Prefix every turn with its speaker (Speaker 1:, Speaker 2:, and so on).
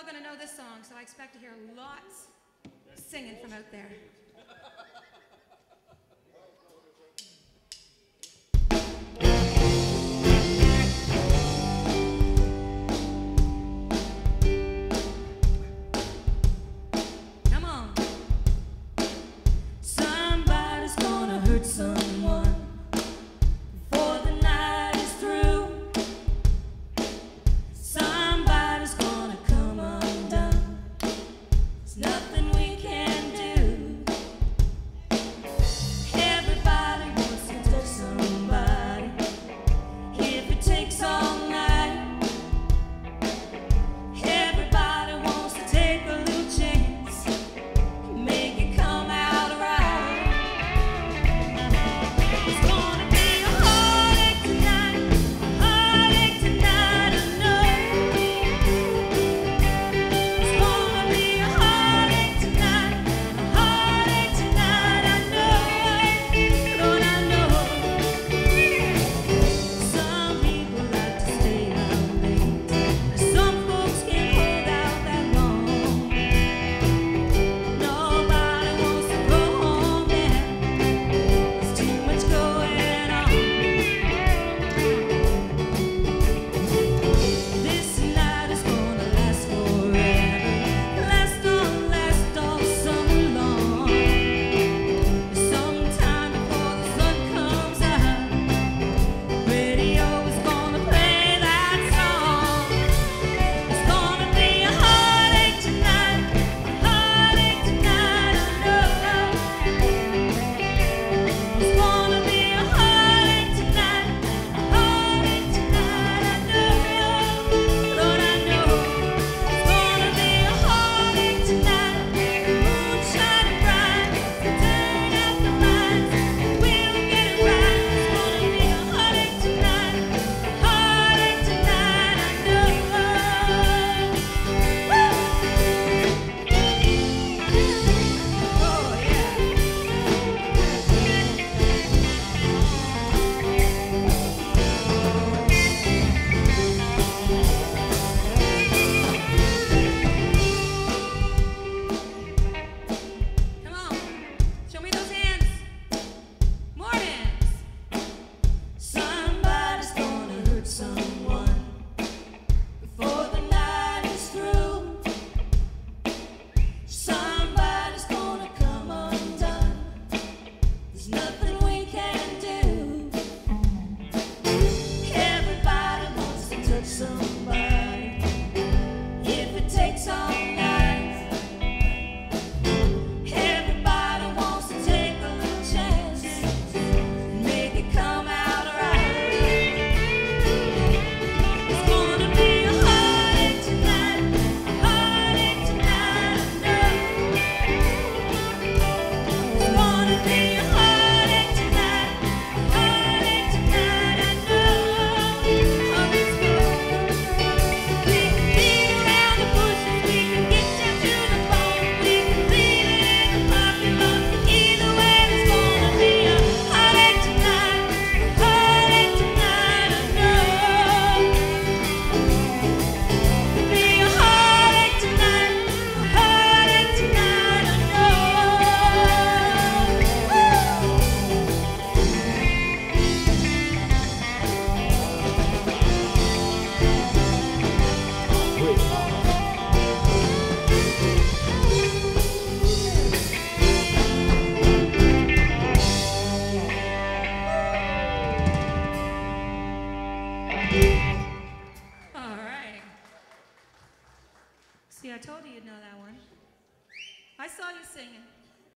Speaker 1: all going to know this song, so I expect to hear lots singing from out there. See, I told you you'd know that one. I saw you singing.